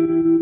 you.